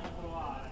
dobbiamo trovare.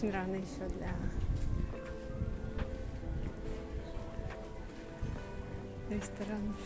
Очень рано еще для ресторанов.